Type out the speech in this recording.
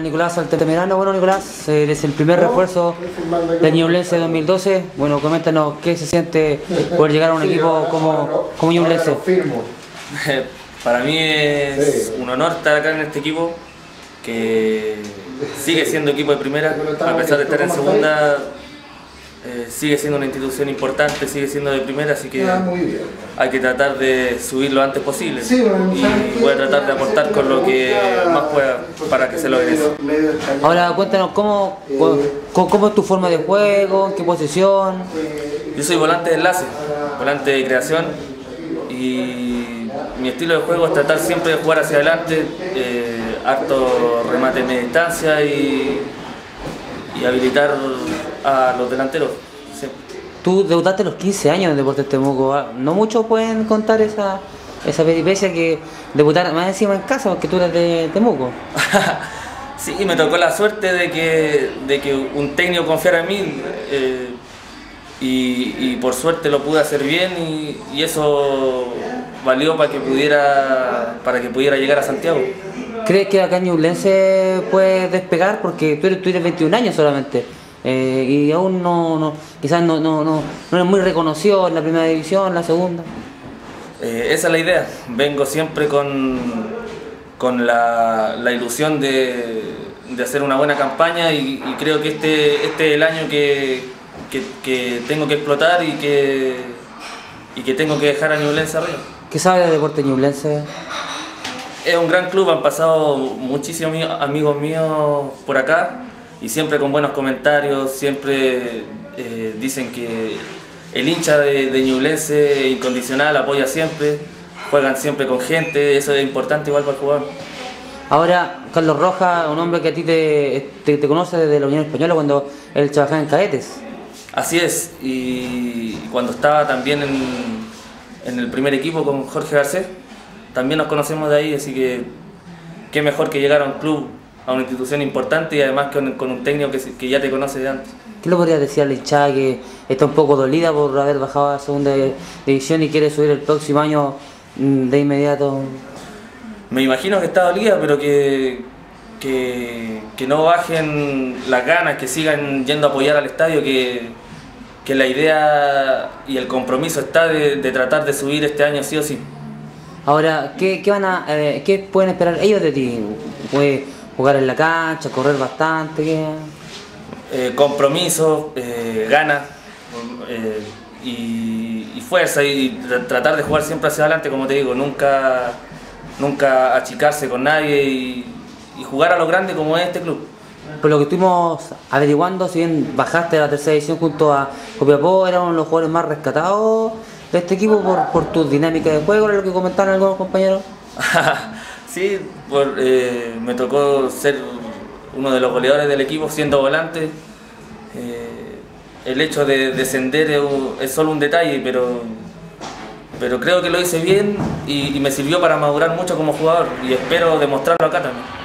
Nicolás Altamirano. Bueno, Nicolás, eres el primer refuerzo de Ñublense 2012. Bueno, coméntanos qué se siente poder llegar a un equipo como, como Ñublense. Para mí es un honor estar acá en este equipo, que sigue siendo equipo de primera, a pesar de estar en segunda, eh, sigue siendo una institución importante, sigue siendo de primera, así que hay que tratar de subir lo antes posible. Y voy a tratar de aportar con lo que más pueda para que se logre eso. Ahora cuéntanos, ¿cómo, cómo, es tu forma de juego? ¿En qué posición? Yo soy volante de enlace, volante de creación y mi estilo de juego es tratar siempre de jugar hacia adelante, eh, harto remate en distancia y y habilitar a los delanteros. Tú debutaste a los 15 años en Deportes Temuco. ¿ah? No muchos pueden contar esa, esa peripecia que debutar más encima en casa porque tú eres de Temuco. sí, me tocó la suerte de que, de que un técnico confiara en mí eh, y, por suerte lo pude hacer bien y, y eso valió para que pudiera para que pudiera llegar a Santiago. ¿Crees que acá Ñublense puede despegar? Porque tú eres, tú 21 años solamente eh, y aún no, no quizás no, no, no, no eres muy reconocido en la primera división, en la segunda. Eh, esa es la idea. Vengo siempre con, con la, ilusión de, hacer una buena campaña y, creo que este, este es el año que, tengo que explotar y que, y que tengo que dejar a Ñublense arriba. ¿Qué sabe de deporte Ñublense? Es un gran club, han pasado muchísimos amigos míos por acá y siempre con buenos comentarios, siempre eh, dicen que el hincha de, de Ñublense incondicional apoya siempre, juegan siempre con gente, eso es importante igual para jugar. Ahora, Carlos Rojas, un hombre que a ti te, te, conoce desde la Unión Española cuando él trabajaba en cadetes. Así es, y cuando estaba también en, en el primer equipo con Jorge Garcés, también nos conocemos de ahí, así que qué mejor que llegar a un club, a una institución importante y además con, con un técnico que, que, ya te conoce de antes. ¿Qué le podría decir a la hinchada que está un poco dolida por haber bajado a segunda división y quiere subir el próximo año mm, de inmediato? Me imagino que está dolida, pero que, que, que no bajen las ganas, que sigan yendo a apoyar al estadio, que, que la idea y el compromiso está de, de tratar de subir este año sí o sí. Ahora, ¿qué, qué van a, eh, ¿qué pueden esperar ellos de ti? ¿Puede jugar en la cancha, correr bastante? ¿qué? Eh, compromiso, eh, ganas eh, y, fuerza y tratar de jugar siempre hacia adelante, como te digo, nunca, nunca achicarse con nadie y, jugar a lo grande como es este club. Por lo que estuvimos averiguando, si bien bajaste a la tercera edición junto a Copiapó, eran uno de los jugadores más rescatados de este equipo por, por tu dinámica de juego, lo que comentaron algunos compañeros? sí, eh, me tocó ser uno de los goleadores del equipo siendo volante. Eh, el hecho de descender es, solo un detalle, pero, pero creo que lo hice bien y me sirvió para madurar mucho como jugador y espero demostrarlo acá también.